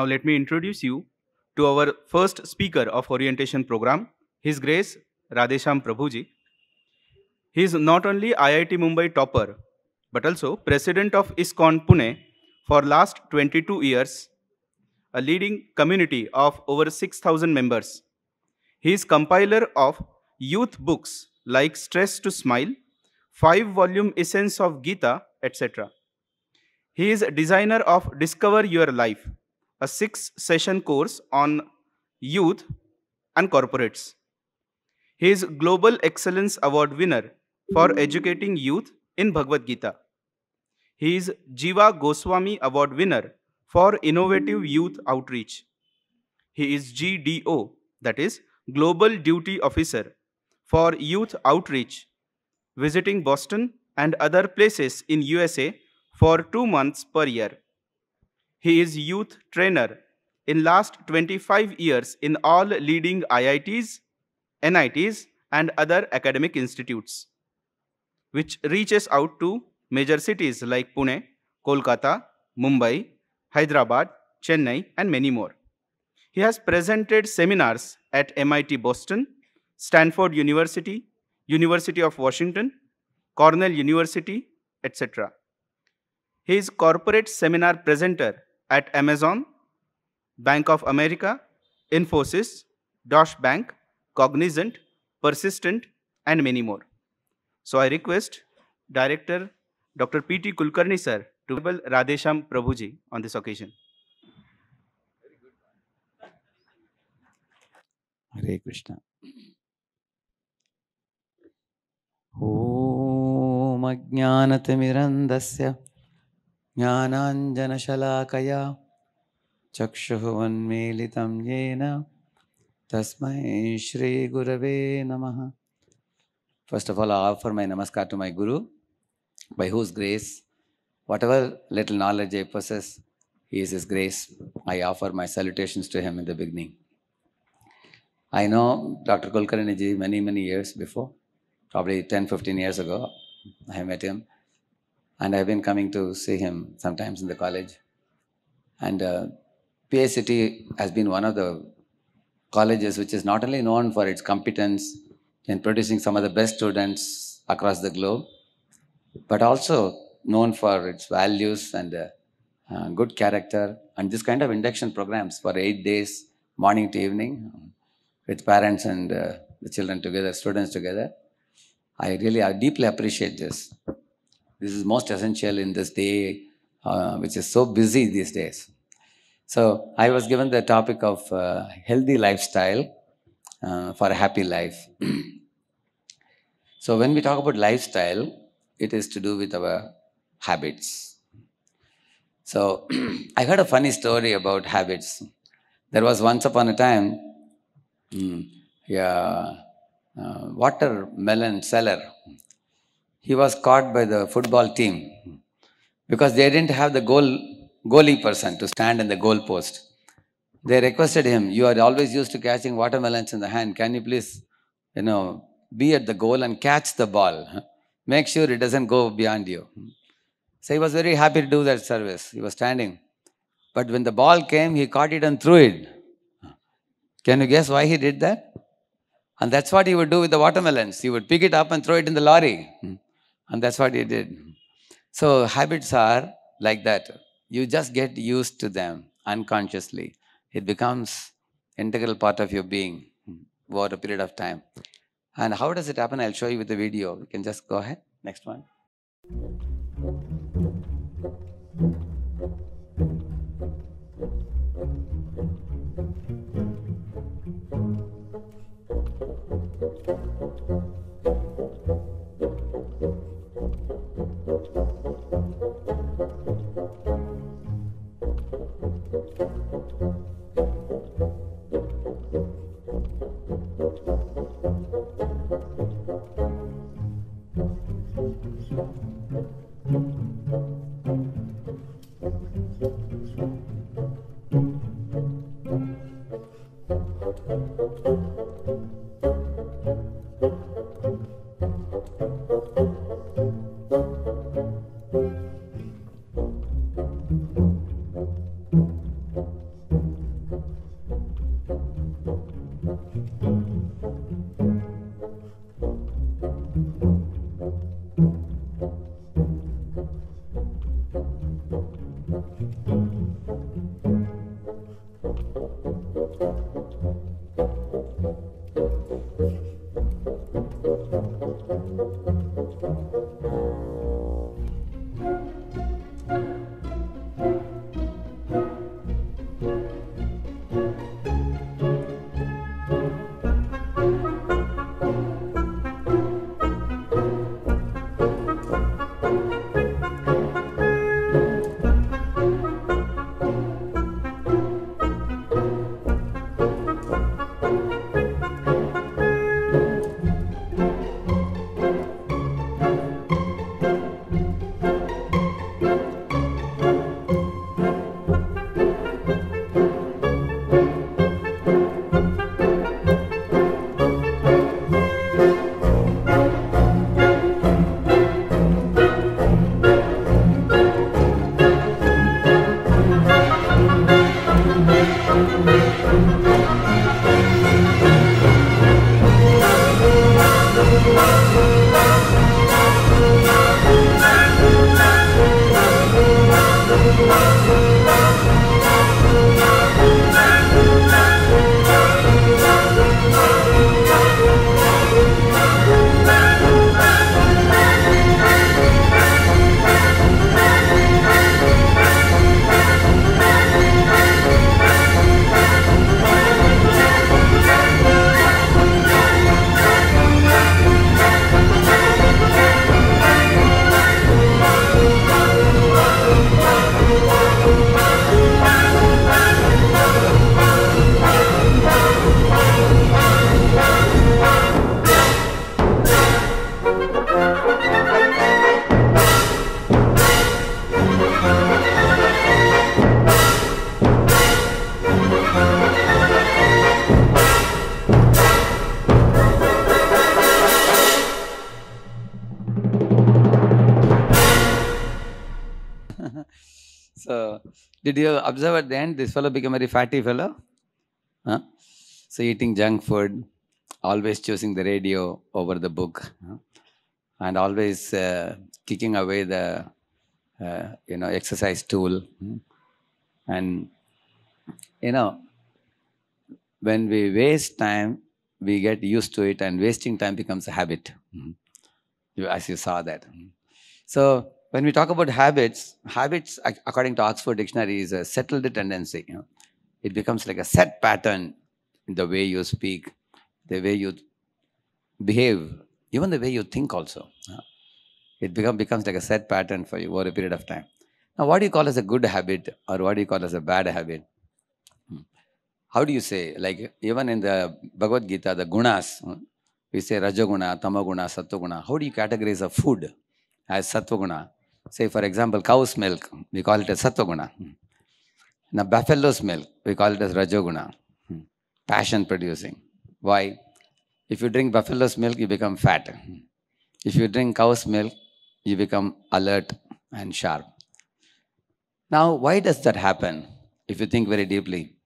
Now let me introduce you to our first speaker of orientation program, His Grace Radheshyam Prabhuji. He is not only IIT Mumbai topper, but also President of ISKCON Pune for last 22 years, a leading community of over 6,000 members. He is compiler of youth books like Stress to Smile, five-volume Essence of Gita, etc. He is designer of Discover Your Life, a six-session course on youth and corporates. He is Global Excellence Award winner for educating youth in Bhagavad Gita. He is Jiva Goswami Award winner for Innovative Youth Outreach. He is GDO, that is Global Duty Officer for Youth Outreach, visiting Boston and other places in USA for two months per year. He is youth trainer in last 25 years in all leading IITs, NITs, and other academic institutes, which reaches out to major cities like Pune, Kolkata, Mumbai, Hyderabad, Chennai, and many more. He has presented seminars at MIT Boston, Stanford University, University of Washington, Cornell University, etc. He is corporate seminar presenter at Amazon, Bank of America, Infosys, Deutsche Bank, Cognizant, Persistent, and many more. So I request Director Dr. P.T. Kulkarni sir to enable Radheshyam Prabhuji on this occasion. हरे कृष्ण ॐ अज्ञानतिमिरन्दस्य ज्ञानाञ्जनशलाकया चक्षुः उन्मीलितं येन तस्मै श्रीगुरवे नमः। First of all offer my नमस्कार to my guru by whose grace whatever little knowledge I possess is is grace I offer my salutations to him in the beginning I know doctor Kulkarniji many many years before probably ten fifteen years ago I him at M And I've been coming to see him sometimes in the college. And uh, PICT has been one of the colleges which is not only known for its competence in producing some of the best students across the globe, but also known for its values and uh, uh, good character and this kind of induction programs for eight days, morning to evening, with parents and uh, the children together, students together. I really I deeply appreciate this. This is most essential in this day, uh, which is so busy these days. So I was given the topic of uh, healthy lifestyle uh, for a happy life. so when we talk about lifestyle, it is to do with our habits. So I heard a funny story about habits. There was once upon a time, mm, yeah, uh, watermelon seller. He was caught by the football team because they didn't have the goal goalie person to stand in the goal post. They requested him, you are always used to catching watermelons in the hand. Can you please, you know, be at the goal and catch the ball? Make sure it doesn't go beyond you. So he was very happy to do that service. He was standing. But when the ball came, he caught it and threw it. Can you guess why he did that? And that's what he would do with the watermelons. He would pick it up and throw it in the lorry. And that's what he did. So habits are like that. You just get used to them unconsciously. It becomes integral part of your being over a period of time. And how does it happen? I'll show you with the video. You can just go ahead. Next one. You observe at the end this fellow became a very fatty fellow? Huh? So eating junk food, always choosing the radio over the book, huh? and always uh, kicking away the uh, you know exercise tool, hmm? and you know when we waste time, we get used to it, and wasting time becomes a habit. Mhm. As you saw that. Mhm. So when we talk about habits, habits, according to Oxford Dictionary, is a settled tendency. You know, it becomes like a set pattern in the way you speak, the way you behave, even the way you think. Also, it become, becomes like a set pattern for you over a period of time. Now, what do you call as a good habit, or what do you call as a bad habit? Hmm. How do you say? Like even in the Bhagavad Gita, the gunas, uh, we say Rajaguna, Tamaguna, Sattva How do you categorize a food as Sattva Guna? Say, for example, cow's milk, we call it as Sattva Guna. Hmm. Now, buffalo's milk, we call it as Rajaguna, Hmm. passion producing. Why? If you drink buffalo's milk, you become fat. Hmm. If you drink cow's milk, you become alert and sharp. Now, why does that happen? If you think very deeply,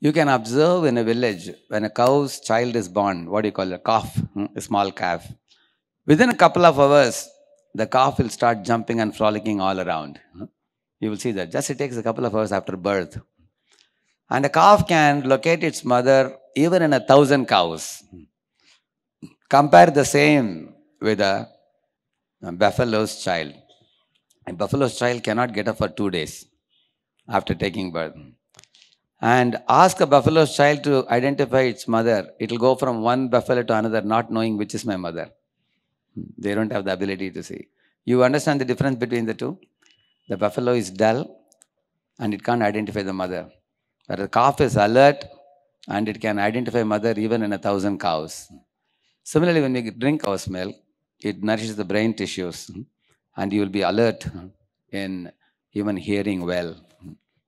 you can observe in a village when a cow's child is born, what do you call it? A calf, a small calf. Within a couple of hours, the calf will start jumping and frolicking all around. You will see that. Just it takes a couple of hours after birth. And a calf can locate its mother even in a thousand cows. Compare the same with a, a buffalo's child. A buffalo's child cannot get up for two days after taking birth. And ask a buffalo's child to identify its mother. It will go from one buffalo to another, not knowing which is my mother. They don't have the ability to see. You understand the difference between the two? The buffalo is dull and it can't identify the mother. But the calf is alert and it can identify mother even in a thousand cows. Similarly, when we drink cow's milk, it nourishes the brain tissues and you will be alert in even hearing well,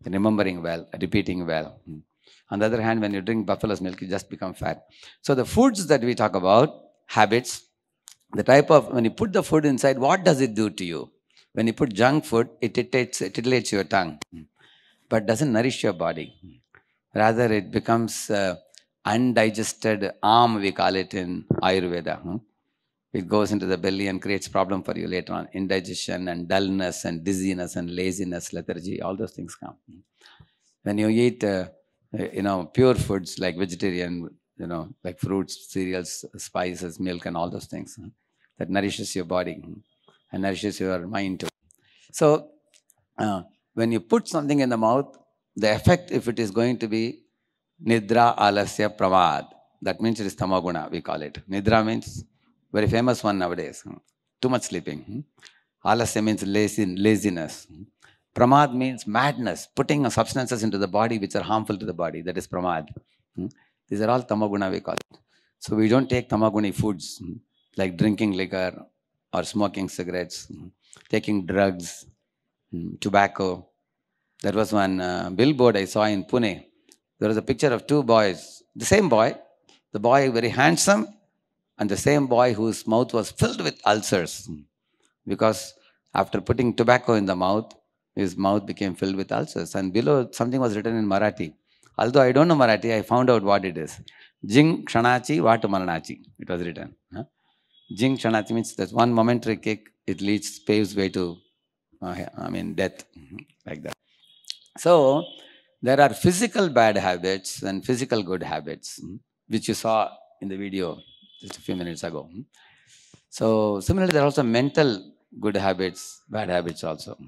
remembering well, repeating well. On the other hand, when you drink buffalo's milk, you just become fat. So the foods that we talk about, habits, the type of when you put the food inside, what does it do to you? When you put junk food, it titillates, it titillates your tongue, but doesn't nourish your body. Rather, it becomes uh, undigested arm, we call it in Ayurveda. hmm. It goes into the belly and creates problem for you later on. Indigestion and dullness and dizziness and laziness, lethargy, all those things come. When you eat, uh, you know, pure foods like vegetarian, you know, like fruits, cereals, spices, milk, and all those things hmm, that nourishes your body and nourishes your mind too. So, uh, when you put something in the mouth, the effect, if it is going to be nidra alasya pramad, that means it is tamaguna, we call it. Nidra means very famous one nowadays. Too much sleeping. Alasya means lazy, laziness. Pramad means madness, putting substances into the body which are harmful to the body. That is pramad. These are all tamaguna, we call it. So we don't take tamaguni foods like drinking liquor or smoking cigarettes, taking drugs, hmm, tobacco. There was one uh, billboard I saw in Pune. There was a picture of two boys. The same boy, the boy very handsome, and the same boy whose mouth was filled with ulcers. Because after putting tobacco in the mouth, his mouth became filled with ulcers. And below, something was written in Marathi. Although I don't know Marathi, I found out what it is. Jing Kshanachi Vatu Maranachi. It was written. huh? Jing Kshanachi means that one momentary kick, it leads, paves way to, uh, I mean, death. Mhm, Like that. So, there are physical bad habits and physical good habits, mm, which you saw in the video just a few minutes ago. mm. So, similarly, there are also mental good habits, bad habits also.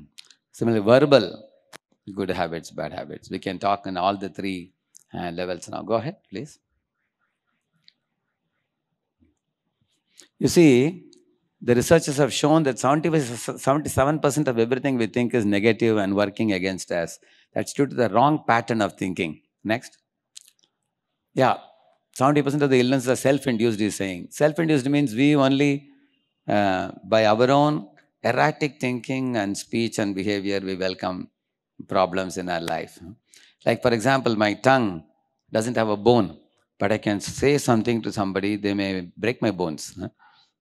Similarly, verbal good habits, bad habits. We can talk in all the three uh, levels now. Go ahead, please. You see, the researchers have shown that 77% of everything we think is negative and working against us. That's due to the wrong pattern of thinking. Next. Yeah, 70% of the illnesses are self induced, he's saying. Self induced means we only, uh, by our own erratic thinking and speech and behavior, we welcome problems in our life. Like, for example, my tongue doesn't have a bone, but I can say something to somebody, they may break my bones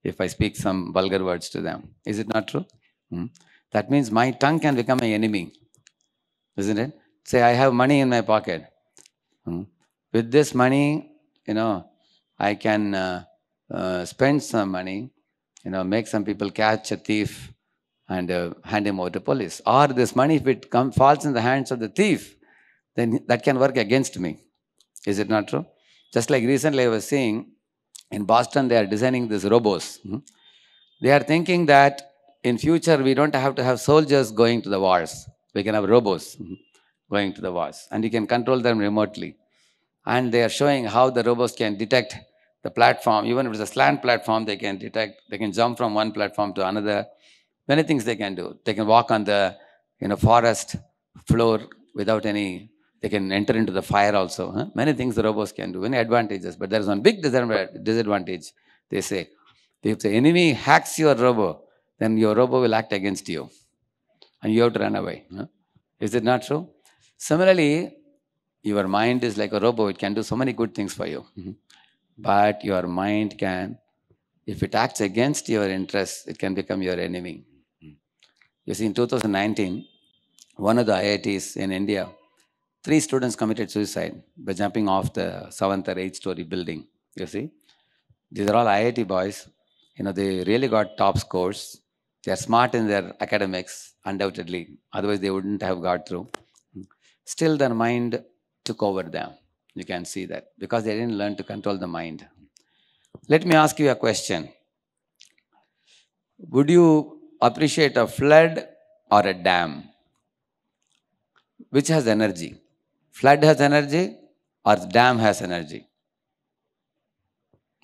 if I speak some vulgar words to them. Is it not true? Hmm. That means my tongue can become my enemy. isn't it? Say, I have money in my pocket. Hmm. With this money, you know, I can uh, uh, spend some money, you know, make some people catch a thief and uh, hand him over to police. Or this money, if it come, falls in the hands of the thief, then that can work against me. Is it not true? Just like recently I was seeing in Boston, they are designing these robots. Hmm. They are thinking that in future we don't have to have soldiers going to the wars. We can have robots hmm, going to the wars, and you can control them remotely. And they are showing how the robots can detect the platform. Even if it's a slant platform, they can detect. They can jump from one platform to another. Many things they can do. They can walk on the you know forest floor without any they can enter into the fire also. Huh? Many things the robots can do, many advantages. But there is one big disadvantage. They say, if the enemy hacks your robot, then your robot will act against you. And you have to run away. Huh? Is it not true? Similarly, your mind is like a robot, It can do so many good things for you. Mm-hmm. But your mind can, if it acts against your interests, it can become your enemy. You see, in 2019, one of the IITs in India, Three students committed suicide by jumping off the seventh or eighth story building. You see, these are all IIT boys. You know, they really got top scores. They are smart in their academics, undoubtedly. Otherwise, they wouldn't have got through. Still, their mind took over them. You can see that because they didn't learn to control the mind. Let me ask you a question Would you appreciate a flood or a dam? Which has energy? Flood has energy or dam has energy?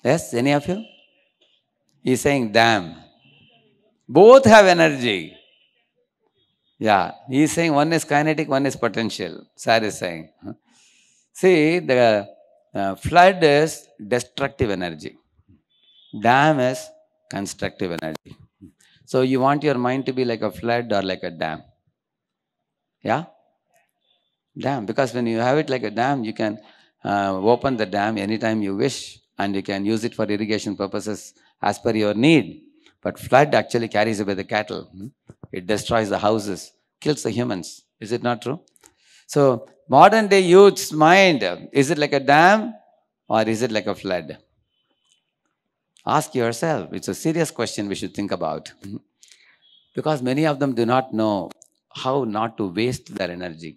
Yes, any of you? He's saying dam. Both have energy. Yeah, he's saying one is kinetic, one is potential. Sir is saying. See, the uh, flood is destructive energy. Dam is constructive energy. So you want your mind to be like a flood or like a dam. Yeah? Dam because when you have it like a dam you can uh, open the dam anytime you wish and you can use it for irrigation purposes as per your need. But flood actually carries away the cattle. Hmm? it destroys the houses kills the humans. Is it not true? So modern day youth's mind is it like a dam or is it like a flood? Ask yourself. It's a serious question we should think about. Hmm? because many of them do not know how not to waste their energy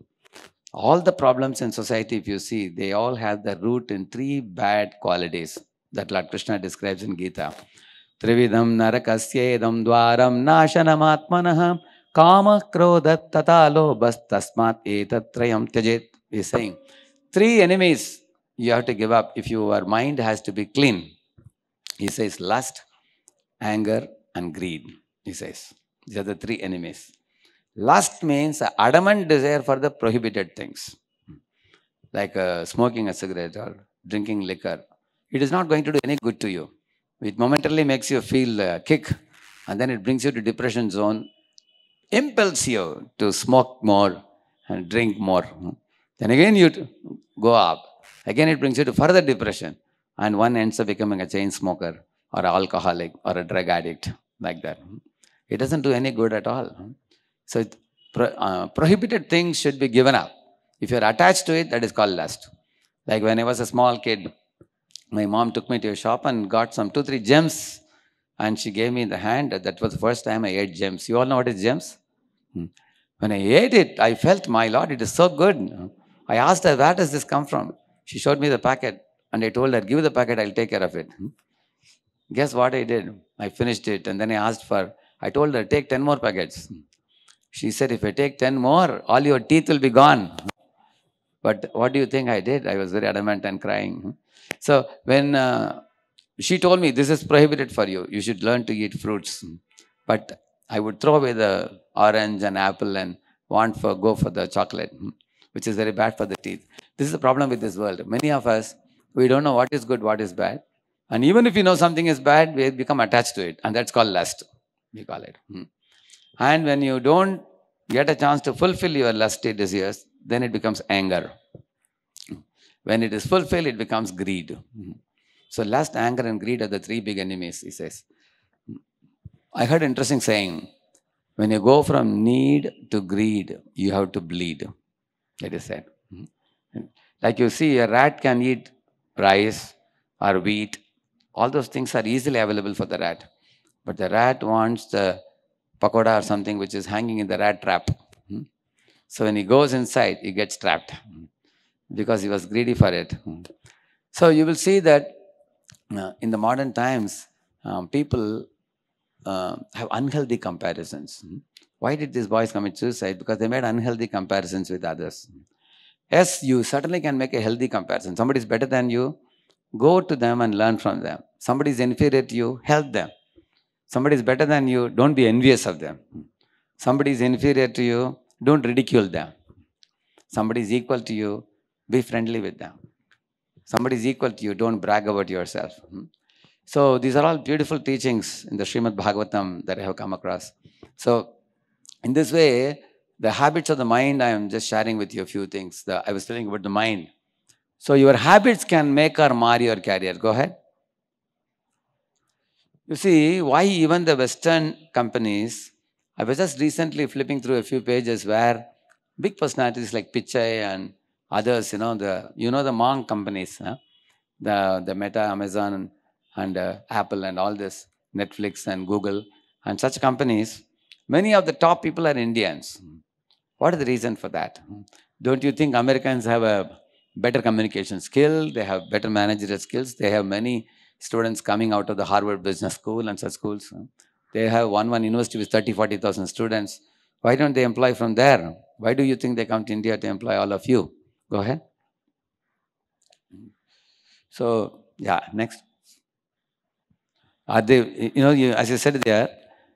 all the problems in society, if you see, they all have the root in three bad qualities that Lord Krishna describes in Gita. Trividam narakasyedam dwaram nashanam kama krodha tatalo bas tasmat etatrayam tyajet. He's saying, three enemies you have to give up if your mind has to be clean. He says lust, anger, and greed. He says, these are the three enemies. Lust means adamant desire for the prohibited things, like uh, smoking a cigarette or drinking liquor. It is not going to do any good to you. It momentarily makes you feel a kick, and then it brings you to depression zone, impels you to smoke more and drink more. Then again you go up. Again it brings you to further depression, and one ends up becoming a chain smoker or an alcoholic or a drug addict like that. It doesn't do any good at all. So uh, prohibited things should be given up. If you're attached to it, that is called lust. Like when I was a small kid, my mom took me to a shop and got some two, three gems. And she gave me in the hand. That was the first time I ate gems. You all know what is gems? Hmm. When I ate it, I felt, my Lord, it is so good. I asked her, where does this come from? She showed me the packet. And I told her, give the packet, I'll take care of it. Hmm. Guess what I did? I finished it. And then I asked for, I told her, take 10 more packets. She said, if I take 10 more, all your teeth will be gone. But what do you think I did? I was very adamant and crying. So when uh, she told me, this is prohibited for you, you should learn to eat fruits. But I would throw away the orange and apple and want for go for the chocolate, which is very bad for the teeth. This is the problem with this world. Many of us, we don't know what is good, what is bad. And even if you know something is bad, we become attached to it. And that's called lust, we call it. And when you don't get a chance to fulfill your lusty desires, then it becomes anger. When it is fulfilled, it becomes greed. So lust, anger, and greed are the three big enemies, he says. I heard an interesting saying, when you go from need to greed, you have to bleed. It is said. Like you see, a rat can eat rice or wheat. All those things are easily available for the rat. But the rat wants the pakoda or something which is hanging in the rat trap. Mhm. So when he goes inside, he gets trapped Mhm. because he was greedy for it. Mhm. So you will see that uh, in the modern times, um, people uh, have unhealthy comparisons. Why did these boys commit suicide? Because they made unhealthy comparisons with others. Yes, you certainly can make a healthy comparison. Somebody is better than you, go to them and learn from them. Somebody is inferior to you, help them. Somebody is better than you, don't be envious of them. Somebody is inferior to you, don't ridicule them. Somebody is equal to you, be friendly with them. Somebody is equal to you, don't brag about yourself. So these are all beautiful teachings in the Srimad Bhagavatam that I have come across. So in this way, the habits of the mind, I am just sharing with you a few things. The, I was telling about the mind. So your habits can make or mar your career. Go ahead. You see, why even the Western companies, I was just recently flipping through a few pages where big personalities like Pichai and others, you know, the you know the Monk companies, huh? the the Meta, Amazon, and uh, Apple, and all this, Netflix and Google, and such companies. Many of the top people are Indians. What is the reason for that? Don't you think Americans have a better communication skill? They have better managerial skills. They have many students coming out of the Harvard Business School and such schools. They have one one university with 30, 40,000 students. Why don't they employ from there? Why do you think they come to India to employ all of you? Go ahead. So, yeah, next. Are they, you know, you, as you said there,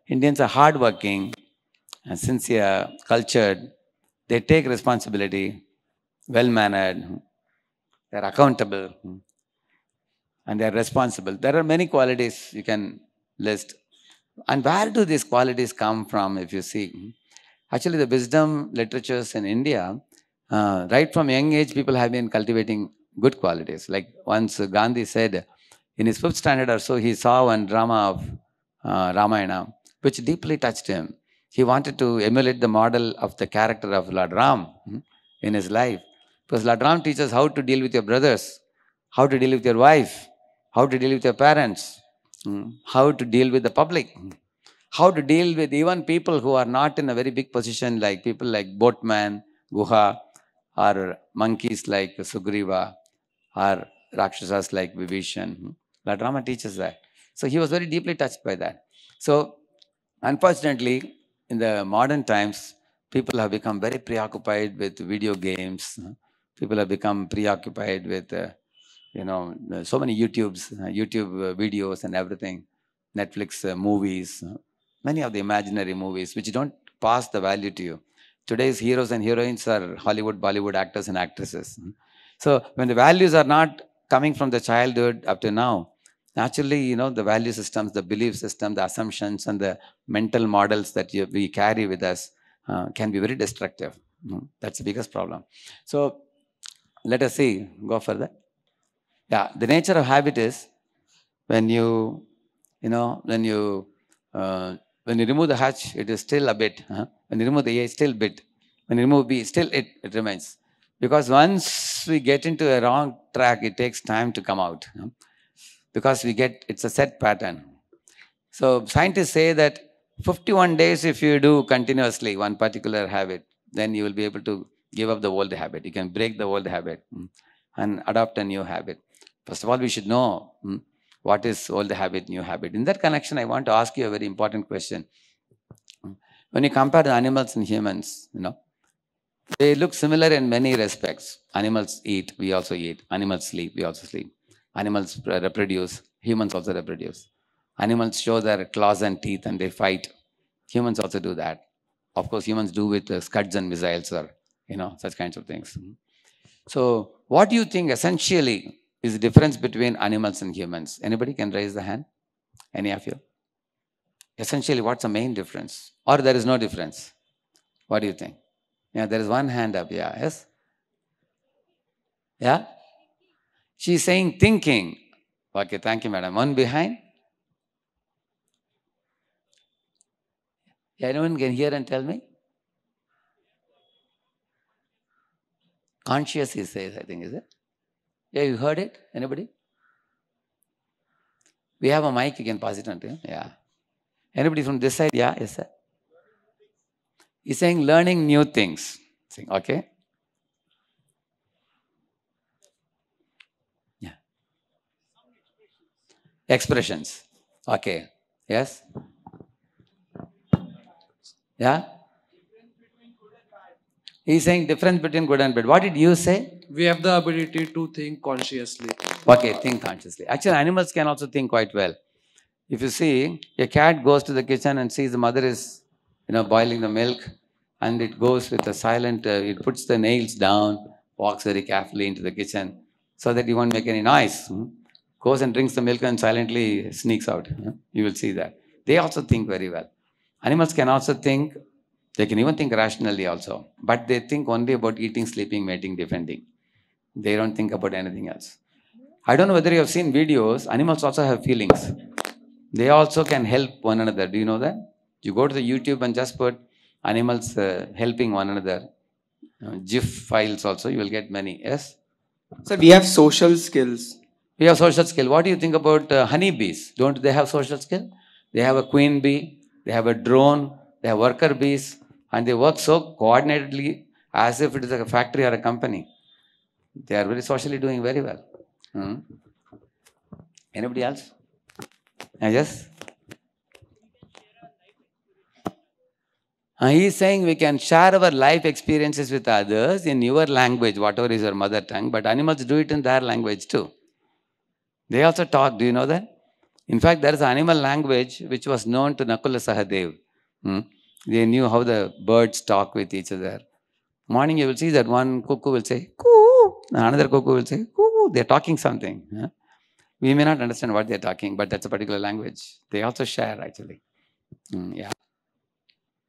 Indians are hardworking and sincere, cultured. They take responsibility, well mannered, they're accountable, and they're responsible. There are many qualities you can list. And where do these qualities come from, if you see? Actually, the wisdom literatures in India, uh, right from young age, people have been cultivating good qualities. Like once Gandhi said, in his fifth standard or so, he saw one drama of uh, Ramayana, which deeply touched him. He wanted to emulate the model of the character of Lord Ram hmm, in his life. Because Lord Ram teaches how to deal with your brothers, how to deal with your wife, how to deal with your parents, hmm, how to deal with the public, hmm, how to deal with even people who are not in a very big position, like people like Boatman, Guha, or monkeys like Sugriva, or Rakshasas like Vibhishan. Lord Rama teaches that. So he was very deeply touched by that. So, unfortunately, in the modern times, people have become very preoccupied with video games. People have become preoccupied with, uh, you know, so many YouTubes, uh, YouTube uh, videos and everything, Netflix uh, movies, many of the imaginary movies which don't pass the value to you. Today's heroes and heroines are Hollywood, Bollywood actors and actresses. So when the values are not coming from the childhood up to now, naturally, you know, the value systems, the belief system, the assumptions, and the mental models that you, we carry with us uh, can be very destructive. Mm, That's the biggest problem. So let us see, go further. Yeah, the nature of habit is when you, you know, when you, uh, when you remove the hatch, it is still a bit. huh? When you remove the A, it's still a bit. When you remove B, still it, it remains. Because once we get into a wrong track, it takes time to come out. huh? Because we get, it's a set pattern. So scientists say that 51 days if you do continuously one particular habit, then you will be able to give up the old habit. You can break the old habit mm, and adopt a new habit. First of all, we should know mm, what is old habit, new habit. In that connection, I want to ask you a very important question. Mm, When you compare the animals and humans, you know, they look similar in many respects. Animals eat, we also eat. Animals sleep, we also sleep. Animals reproduce, humans also reproduce. Animals show their claws and teeth and they fight. Humans also do that. Of course, humans do with uh, scuds and missiles or, you know, such kinds of things. So, what do you think essentially is the difference between animals and humans? Anybody can raise the hand? Any of you? Essentially, what's the main difference? Or there is no difference? What do you think? Yeah, there is one hand up. Yeah, yes? Yeah? She's saying thinking. Okay, thank you, madam. One behind? Anyone can hear and tell me? Conscious, he says, I think, is it? Yeah, you heard it? Anybody? We have a mic, you can pass it on to him. Yeah. Anybody from this side? Yeah, yes, sir. He's saying learning new things. Saying, Okay. Yeah. Expressions. Okay. Yes? Yeah? He's saying difference between good and bad. What did you say? We have the ability to think consciously. Okay, think consciously. Actually, animals can also think quite well. If you see, a cat goes to the kitchen and sees the mother is, you know, boiling the milk, and it goes with a silent, uh, it puts the nails down, walks very carefully into the kitchen, so that he won't make any noise. hmm? Goes and drinks the milk and silently sneaks out. hmm? You will see that. They also think very well. Animals can also think, they can even think rationally also, but they think only about eating, sleeping, mating, defending. They don't think about anything else. I don't know whether you have seen videos, animals also have feelings. They also can help one another. Do you know that? You go to the YouTube and just put animals uh, helping one another. Uh, GIF files also, you will get many. Yes? Sir, we have social skills. We have social skill. What do you think about uh, honeybees? Don't they have social skill? They have a queen bee, they have a drone, they have worker bees, and they work so coordinatedly as if it is a factory or a company. They are very socially doing very well. Hmm. Anybody else? Uh, yes? Uh, he is saying we can share our life experiences with others in your language, whatever is your mother tongue, but animals do it in their language too. They also talk, do you know that? In fact, there is an animal language which was known to Nakula Sahadev. Hmm? They knew how the birds talk with each other. Morning you will see that one cuckoo will say, coo, another cuckoo will say, coo, they're talking something. huh? We may not understand what they're talking, but that's a particular language. They also share actually. Hmm, yeah.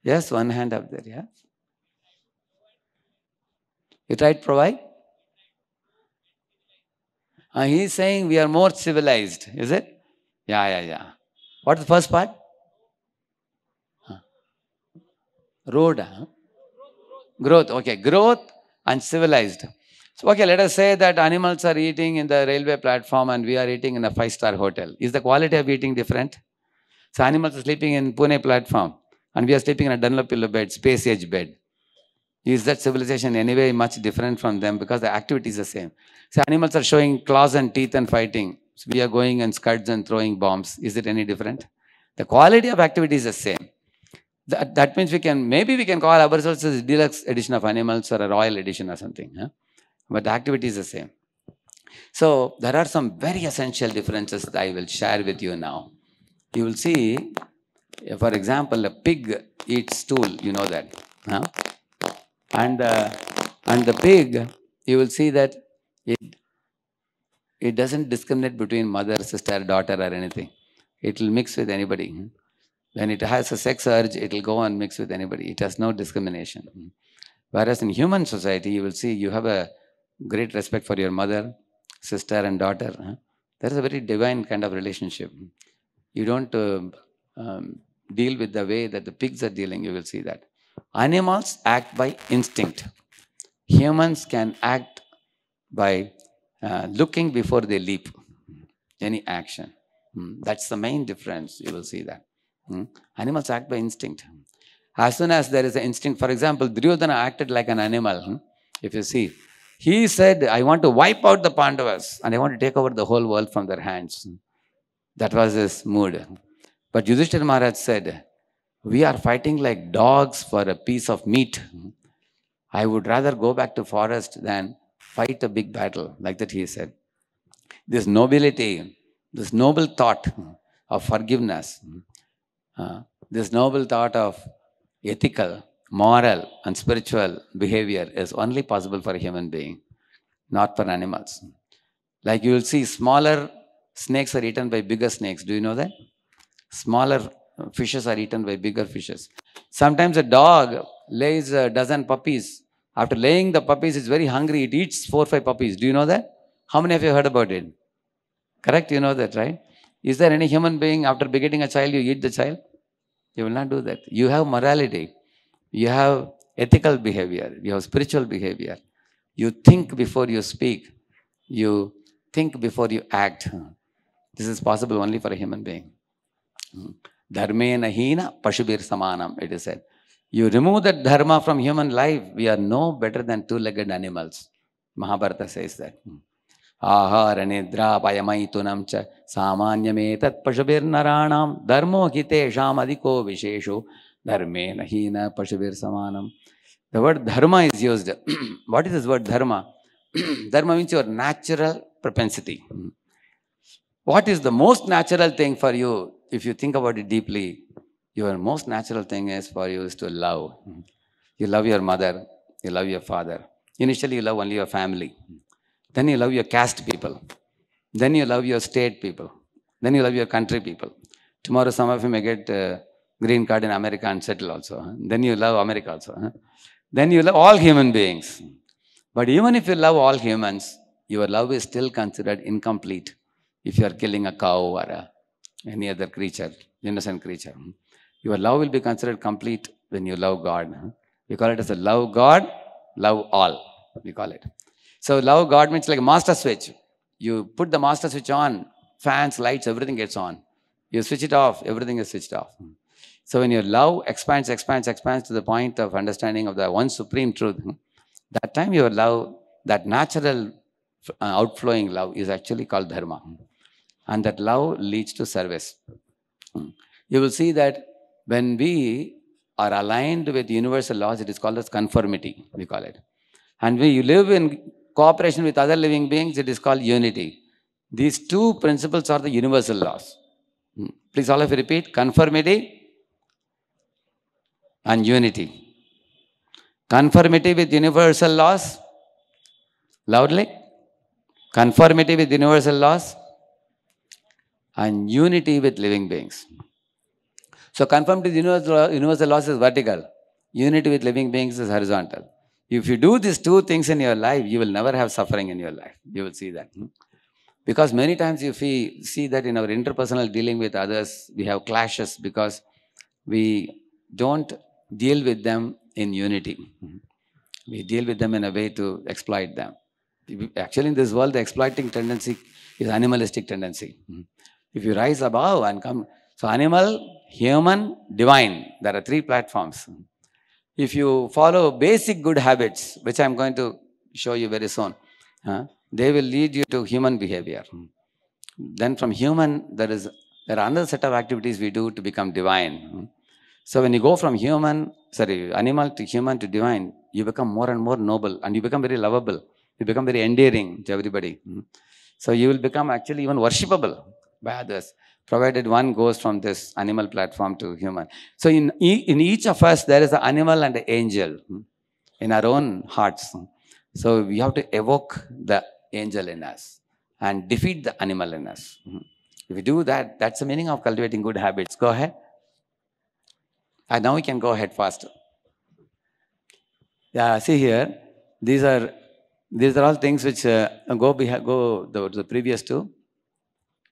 Yes, one hand up there, yeah. You tried to provide? Uh, he's saying we are more civilized, is it? Yeah, yeah, yeah. What's the first part? Huh. Road, huh? Growth, okay. Growth and civilized. So, okay, let us say that animals are eating in the railway platform and we are eating in a five star hotel. Is the quality of eating different? So, animals are sleeping in Pune platform and we are sleeping in a Dunlop bed, space age bed. Is that civilization anyway much different from them because the activity is the same? So animals are showing claws and teeth and fighting. So we are going and scuds and throwing bombs. Is it any different? The quality of activity is the same. That, that means we can, maybe we can call ourselves as deluxe edition of animals or a royal edition or something. Huh? But the activity is the same. So there are some very essential differences that I will share with you now. You will see, for example, a pig eats stool, you know that. Huh? And, uh, and the pig, you will see that it, it doesn't discriminate between mother, sister, daughter, or anything. It will mix with anybody. When it has a sex urge, it will go and mix with anybody. It has no discrimination. Whereas in human society, you will see you have a great respect for your mother, sister, and daughter. There is a very divine kind of relationship. You don't uh, um, deal with the way that the pigs are dealing, you will see that. Animals act by instinct. Humans can act by uh, looking before they leap. Any action. Hmm. That's the main difference. You will see that. Hmm. Animals act by instinct. As soon as there is an instinct, for example, Duryodhana acted like an animal. hmm, If you see, he said, I want to wipe out the Pandavas and I want to take over the whole world from their hands. That was his mood. But Yudhishthira Maharaj said, We are fighting like dogs for a piece of meat. I would rather go back to forest than fight a big battle. Like that he said. This nobility, this noble thought of forgiveness, uh, this noble thought of ethical, moral, and spiritual behavior is only possible for a human being, not for animals. Like you will see, smaller snakes are eaten by bigger snakes. Do you know that? Smaller fishes are eaten by bigger fishes. Sometimes a dog lays a dozen puppies. After laying the puppies, it's very hungry. It eats four or five puppies. Do you know that? How many of you heard about it? Correct? You know that, right? Is there any human being, after begetting a child, you eat the child? You will not do that. You have morality. You have ethical behavior. You have spiritual behavior. You think before you speak. You think before you act. This is possible only for a human being. Dharmena hina pashubir samanam, it is said. You remove that dharma from human life, we are no better than two-legged animals. Mahabharata says that. Ahara nidra payamaitunam cha samanyametat pashubir naranam dharmo hitesham adiko vishesho dharmena hina pashubir samanam. The word dharma is used. what is this word dharma? dharma means your natural propensity. What is the most natural thing for you if you think about it deeply? Your most natural thing is for you is to love. You love your mother, you love your father. Initially, you love only your family. Then you love your caste people. Then you love your state people. Then you love your country people. Tomorrow, some of you may get a green card in America and settle also. Then you love America also. Then you love all human beings. But even if you love all humans, your love is still considered incomplete if you are killing a cow or a, any other creature, innocent creature. Your love will be considered complete when you love God. We call it as a love God, love all. We call it. So love God means like a master switch. You put the master switch on, fans, lights, everything gets on. You switch it off, everything is switched off. So when your love expands, expands, expands to the point of understanding of the one supreme truth, that time your love, that natural uh, outflowing love is actually called dharma. And that love leads to service. You will see that when we are aligned with universal laws, it is called as conformity, we call it. And when you live in cooperation with other living beings, it is called unity. These two principles are the universal laws. Hmm. Please all of you repeat conformity and unity. Conformity with universal laws. Loudly. Conformity with universal laws and unity with living beings. So conformity with universal, universal laws is vertical. Unity with living beings is horizontal. If you do these two things in your life, you will never have suffering in your life. You will see that. hmm? Because many times if we see that in our interpersonal dealing with others, we have clashes because we don't deal with them in unity. Hmm. We deal with them in a way to exploit them. Actually, in this world, the exploiting tendency is animalistic tendency. Hmm. If you rise above and come, so animal, human, divine, there are three platforms. Hmm. If you follow basic good habits, which I'm going to show you very soon, huh, they will lead you to human behavior. Hmm. Then from human, there is there are another set of activities we do to become divine. Hmm. So when you go from human, sorry, animal to human to divine, you become more and more noble and you become very lovable. You become very endearing to everybody. Hmm. So you will become actually even worshipable by others, provided one goes from this animal platform to human. So in, e- in each of us, there is an animal and an angel hmm, in our own hearts. So we have to evoke the angel in us and defeat the animal in us. Hmm. If we do that, that's the meaning of cultivating good habits. Go ahead. And now we can go ahead faster. Yeah, see here, these are these are all things which uh, go go the, the previous two.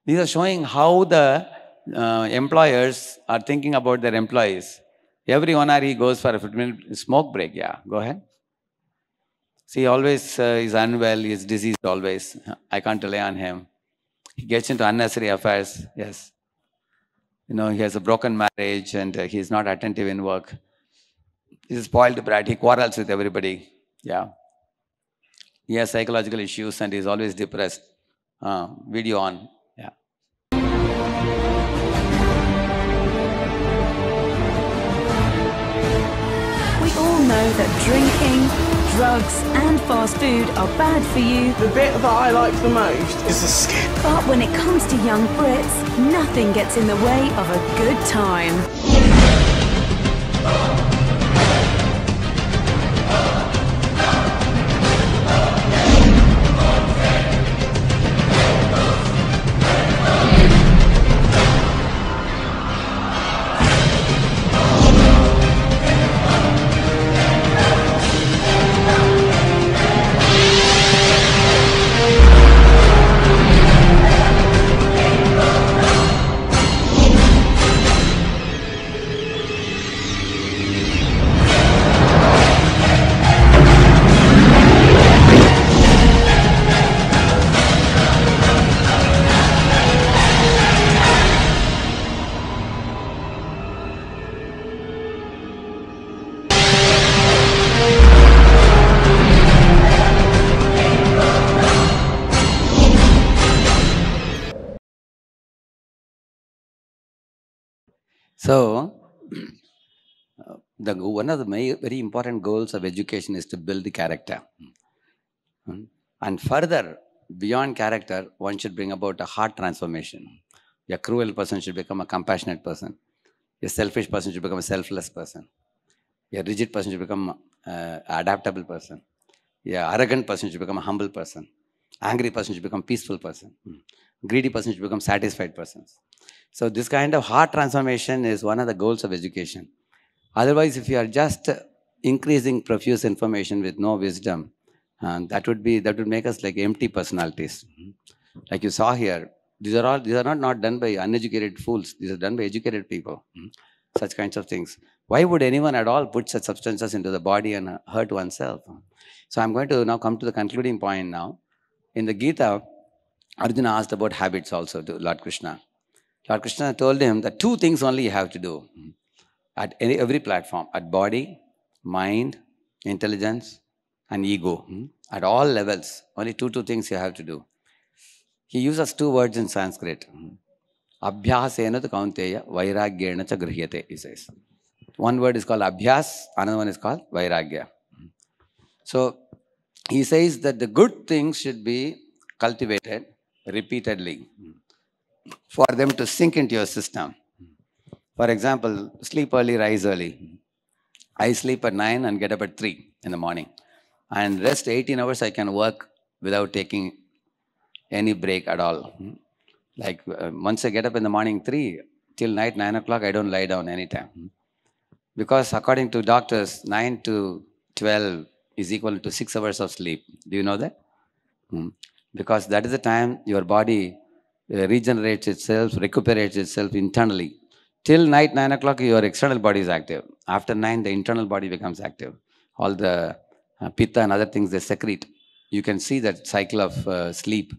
These are showing how the uh, employers are thinking about their employees. Every one hour he goes for a 15 minute smoke break. Yeah, go ahead. See, always uh, is unwell, he is diseased always. I can't rely on him. He gets into unnecessary affairs. Yes. You know, he has a broken marriage and uh, he is not attentive in work. He's a spoiled brat. He quarrels with everybody. Yeah. He has psychological issues and he's always depressed. Uh, video on. Know that drinking, drugs, and fast food are bad for you, The bit that I like the most is the skip. but when it comes to young Brits, nothing gets in the way of a good time. The one of the very important goals of education is to build the character. Mm. And further, beyond character, one should bring about a heart transformation. A cruel person should become a compassionate person. A selfish person should become a selfless person. A rigid person should become uh, adaptable person. A arrogant person should become a humble person. Angry person should become a peaceful person. Mm. Greedy person should become satisfied persons. So this kind of heart transformation is one of the goals of education. Otherwise, if you are just increasing profuse information with no wisdom, uh, that would be that would make us like empty personalities. Mm-hmm. Like you saw here, these are all these are not, not done by uneducated fools. These are done by educated people. Mm-hmm. Such kinds of things. Why would anyone at all put such substances into the body and hurt oneself? So I'm going to now come to the concluding point now. In the Gita, Arjuna asked about habits also to Lord Krishna. Lord Krishna told him that two things only you have to do mm-hmm. At any, every platform at body, mind, intelligence, and ego. hmm, At all levels, only two, two things you have to do. He uses two words in Sanskrit. hmm. Abhyasena tu kaunteya vairagyena cha grihyate, he says. One word is called abhyas, another one is called vairagya. So he says that the good things should be cultivated repeatedly for them to sink into your system. For example, sleep early, rise early. I sleep at 9 and get up at 3 in the morning. And rest 18 hours I can work without taking any break at all. Like uh, once I get up in the morning 3 till night 9 o'clock, I don't lie down anytime. Because according to doctors, 9 to 12 is equal to 6 hours of sleep. Do you know that? Hmm. Because that is the time your body uh, regenerates itself, recuperates itself internally. Till night, 9 o'clock, your external body is active. After 9, the internal body becomes active. All the uh, pitta and other things they secrete. You can see that cycle of uh, sleep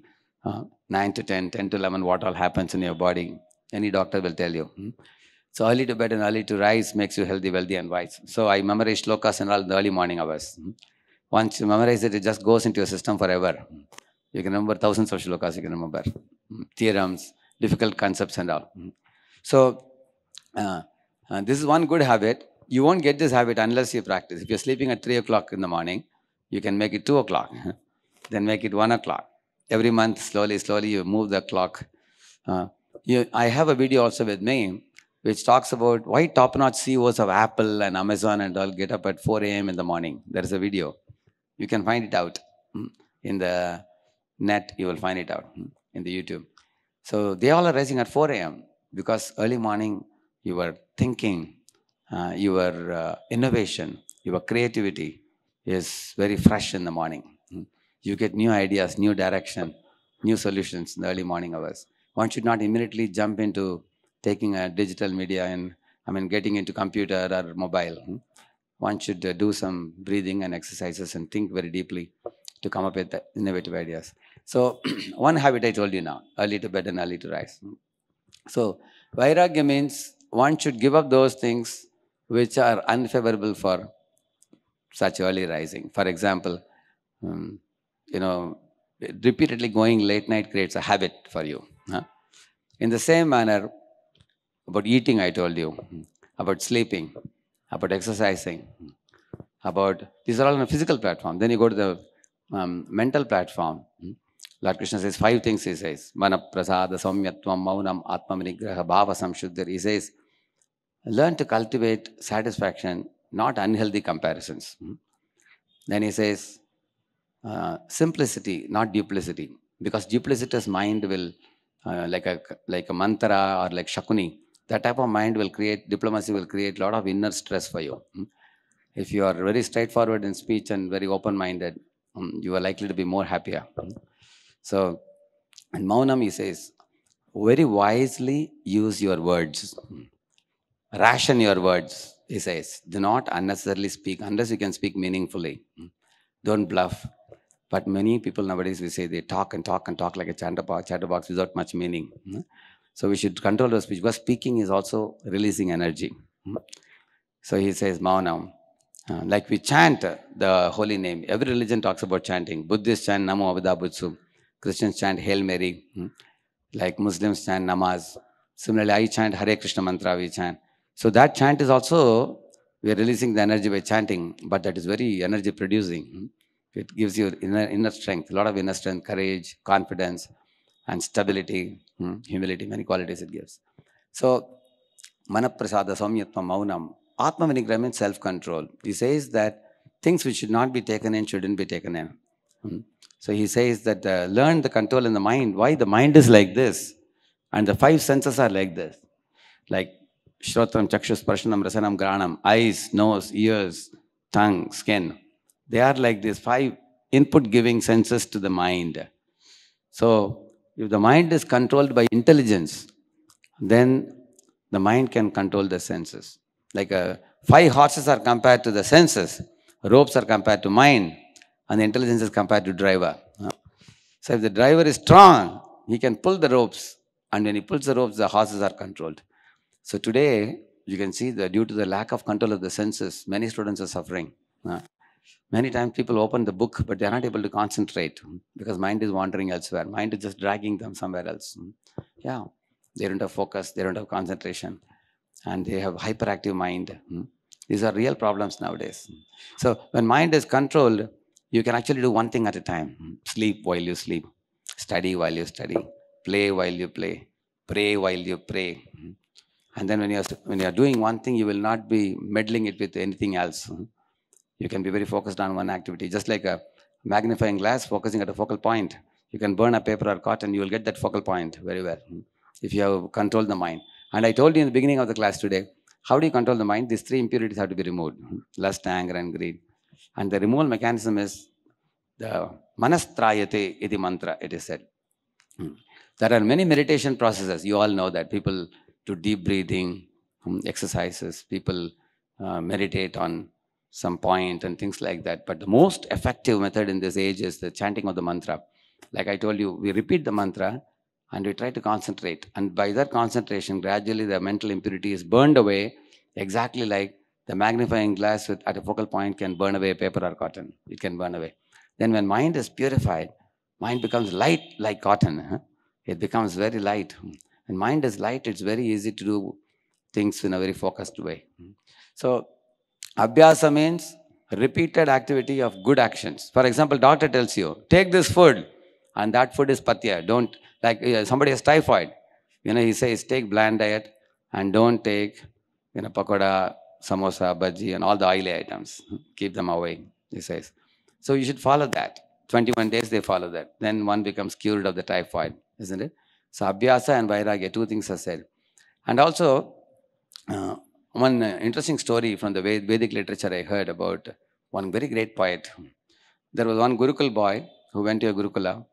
uh, 9 to 10, 10 to 11, what all happens in your body. Any doctor will tell you. hmm. So early to bed and early to rise makes you healthy, wealthy, and wise. So I memorize shlokas and all in the early morning hours. hmm. Once you memorize it, it just goes into your system forever. You can remember thousands of shlokas, you can remember mm, theorems, difficult concepts, and all. Mm. So, uh, uh, this is one good habit. You won't get this habit unless you practice. If you're sleeping at 3 o'clock in the morning, you can make it 2 o'clock, then make it 1 o'clock. Every month, slowly, slowly, you move the clock. Uh, you, I have a video also with me which talks about why top notch CEOs of Apple and Amazon and all get up at 4 a.m. in the morning. There is a video. You can find it out mm, in the net, you will find it out mm, in the YouTube. So they all are rising at 4 a.m. because early morning your thinking, uh, your uh, innovation, your creativity is very fresh in the morning. Mm. You get new ideas, new direction, new solutions in the early morning hours. One should not immediately jump into taking a digital media and I mean getting into computer or mobile. mm. One should uh, do some breathing and exercises and think very deeply to come up with innovative ideas. So one habit I told you now, early to bed and early to rise. mm. So vairagya means one should give up those things which are unfavorable for such early rising. For example, um, you know, repeatedly going late night creates a habit for you. huh? In the same manner, about eating, I told you, about sleeping, about exercising, about these are all on a physical platform. Then you go to the um, mental platform. Lord Krishna says five things. He says, Mana prasada, saumyatvam, maunam, atma nigraha, bhava samshuddhir. He says, learn to cultivate satisfaction, not unhealthy comparisons. Then he says, uh, simplicity, not duplicity, because duplicitous mind will, uh, like a like a Manthara or like shakuni, that type of mind will create diplomacy will create a lot of inner stress for you. Hmm. If you are very straightforward in speech and very open-minded, um, you are likely to be more happier. So, in Maunam, he says, very wisely use your words. Ration your words, he says. Do not unnecessarily speak unless you can speak meaningfully. Don't bluff. But many people nowadays, we say they talk and talk and talk like a chatterbox, chatterbox without much meaning. So we should control our speech because speaking is also releasing energy. So he says, Maunam. Uh, like we chant the holy name. Every religion talks about chanting. Buddhists chant Namo Amida Butsu. Christians chant Hail Mary. Hmm. Like Muslims chant Namaz. Similarly, I chant Hare Krishna mantra, we chant. So that chant is also, we are releasing the energy by chanting, but that is very energy producing. It gives you inner, inner strength, a lot of inner strength, courage, confidence, and stability, hmm, humility, many qualities it gives. So, Manaprasada Samyatma Maunam, Atma Vinigraha means self control. He says that things which should not be taken in shouldn't be taken in. So, he says that uh, learn the control in the mind. Why the mind is like this, and the five senses are like this. Like Shrotram, Chakshus, Sparshanam, Rasanam, Ghranam, eyes, nose, ears, tongue, skin. They are like these five input giving senses to the mind. So, if the mind is controlled by intelligence, then the mind can control the senses. Like uh, five horses are compared to the senses, ropes are compared to mind, and the intelligence is compared to driver. So, if the driver is strong, he can pull the ropes, and when he pulls the ropes, the horses are controlled. So today, you can see that due to the lack of control of the senses, many students are suffering. Many times people open the book, but they are not able to concentrate because mind is wandering elsewhere. Mind is just dragging them somewhere else. Yeah, they don't have focus, they don't have concentration, and they have hyperactive mind. These are real problems nowadays. So when mind is controlled, you can actually do one thing at a time. Sleep while you sleep, study while you study, play while you play, pray while you pray. And then when you're, when you're doing one thing, you will not be meddling it with anything else. You can be very focused on one activity. Just like a magnifying glass focusing at a focal point. You can burn a paper or cotton, you will get that focal point very well if you have controlled the mind. And I told you in the beginning of the class today, how do you control the mind? These three impurities have to be removed lust, anger, and greed. And the removal mechanism is the manastrayate iti mantra, it is said. There are many meditation processes. You all know that people do deep breathing um, exercises, people uh, meditate on some point and things like that. But the most effective method in this age is the chanting of the mantra. Like I told you, we repeat the mantra and we try to concentrate. And by that concentration, gradually the mental impurity is burned away, exactly like the magnifying glass with, at a focal point can burn away paper or cotton. It can burn away. Then when mind is purified, mind becomes light like cotton. It becomes very light. When mind is light, it's very easy to do things in a very focused way. So, abhyasa means repeated activity of good actions. For example, doctor tells you, take this food, and that food is pathya. Don't, like uh, somebody has typhoid. You know, he says, take bland diet and don't take, you know, pakoda, samosa, bhaji, and all the oily items. Keep them away, he says. So you should follow that. 21 days they follow that. Then one becomes cured of the typhoid, isn't it? So abhyasa and vairagya, two things are said. And also, uh, one uh, interesting story from the Vedic literature I heard about one very great poet. There was one Gurukul boy who went to a Gurukula,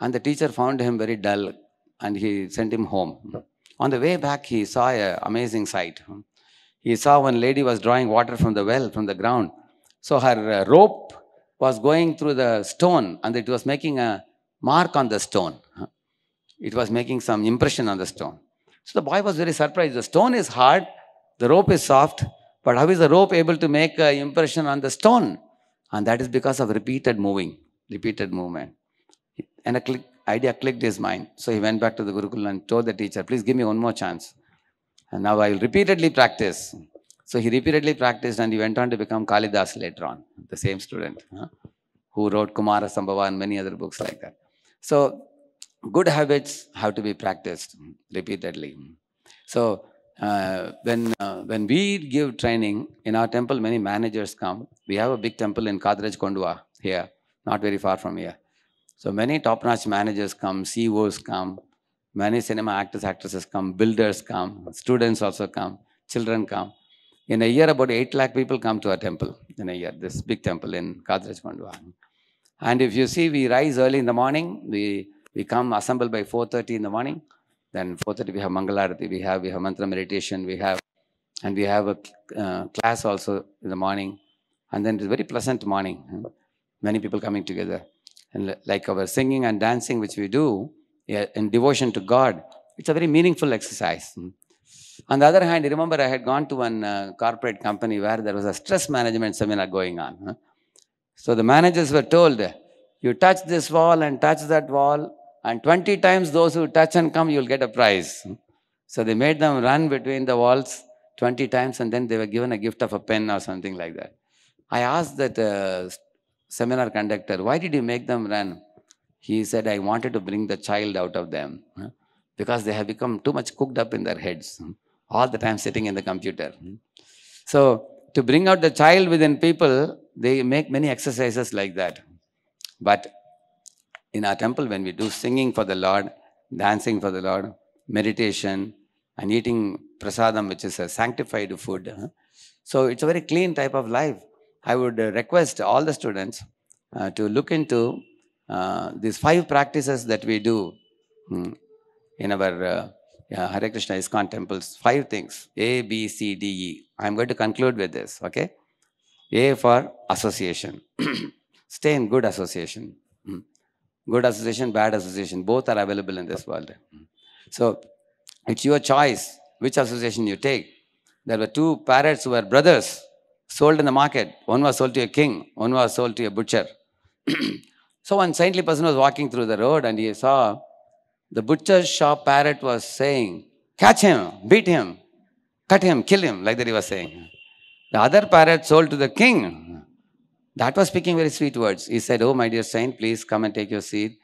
and the teacher found him very dull, and he sent him home. On the way back, he saw an amazing sight. He saw one lady was drawing water from the well, from the ground. So her uh, rope was going through the stone, and it was making a mark on the stone. It was making some impression on the stone. So the boy was very surprised. The stone is hard, the rope is soft, but how is the rope able to make an impression on the stone? And that is because of repeated moving, repeated movement. And a click, idea clicked his mind. So he went back to the Gurukul and told the teacher, please give me one more chance. And now I will repeatedly practice. So he repeatedly practiced and he went on to become Kalidas later on, the same student huh, who wrote Kumara Sambhava and many other books like that. So good habits have to be practiced repeatedly. So uh, when uh, when we give training in our temple, many managers come. We have a big temple in Katraj Kondhwa here, not very far from here. So many top-notch managers come, CEOs come, many cinema actors, actresses come, builders come, students also come, children come. In a year, about 8 lakh people come to our temple in a year, this big temple in Katraj Kondhwa. And if you see, we rise early in the morning, we, we come assemble by 4.30 in the morning, then 4.30 we have Mangalarati, we have, we have mantra meditation, we have, and we have a uh, class also in the morning. And then it's a very pleasant morning. Many people coming together. And like our singing and dancing, which we do yeah, in devotion to God, it's a very meaningful exercise. On the other hand, remember I had gone to one uh, corporate company where there was a stress management seminar going on. Huh? So the managers were told, you touch this wall and touch that wall, and 20 times those who touch and come, you'll get a prize. So they made them run between the walls 20 times and then they were given a gift of a pen or something like that. I asked that uh, seminar conductor, why did you make them run? He said, I wanted to bring the child out of them because they have become too much cooked up in their heads, all the time sitting in the computer. hmm. So, to bring out the child within people, they make many exercises like that. But in our temple, when we do singing for the Lord, dancing for the Lord, meditation, and eating prasadam, which is a sanctified food. So it's a very clean type of life. I would request all the students uh, to look into uh, these five practices that we do hmm, in our uh, yeah, Hare Krishna ISKCON temples. Five things A, B, C, D, E. I'm going to conclude with this, okay? A for association. Stay in good association. Hmm. Good association, bad association, both are available in this world. Hmm. So it's your choice which association you take. There were two parrots who were brothers, sold in the market. One was sold to a king, one was sold to a butcher. so one saintly person was walking through the road and he saw the butcher's shop parrot was saying, Catch him, beat him, cut him, kill him, like that he was saying. The other parrot sold to the king. That was speaking very sweet words. He said, Oh, my dear saint, please come and take your seat.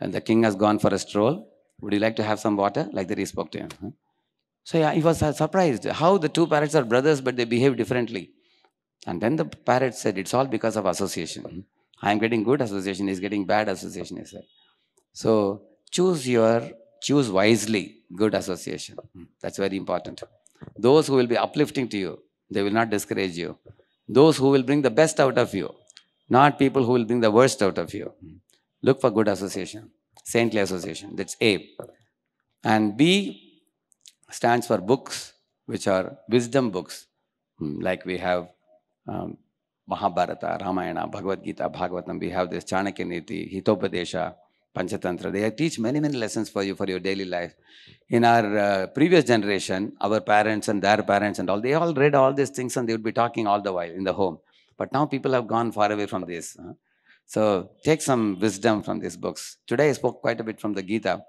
And the king has gone for a stroll. Would you like to have some water? Like that he spoke to him. So yeah, he was uh, surprised how the two parrots are brothers, but they behave differently. And then the parrot said, It's all because of association. I am getting good association, he's getting bad association, he said. So choose your, choose wisely good association. That's very important. Those who will be uplifting to you, they will not discourage you. Those who will bring the best out of you, not people who will bring the worst out of you. Look for good association, saintly association. That's A. And B stands for books, which are wisdom books. Hmm, Like we have um, Mahabharata, Ramayana, Bhagavad Gita, Bhagavatam. We have this Chanakya Niti, Hitopadesha, Panchatantra. They teach many, many lessons for you for your daily life. In our uh, previous generation, our parents and their parents and all, they all read all these things and they would be talking all the while in the home. But now people have gone far away from this. So take some wisdom from these books. Today I spoke quite a bit from the Gita,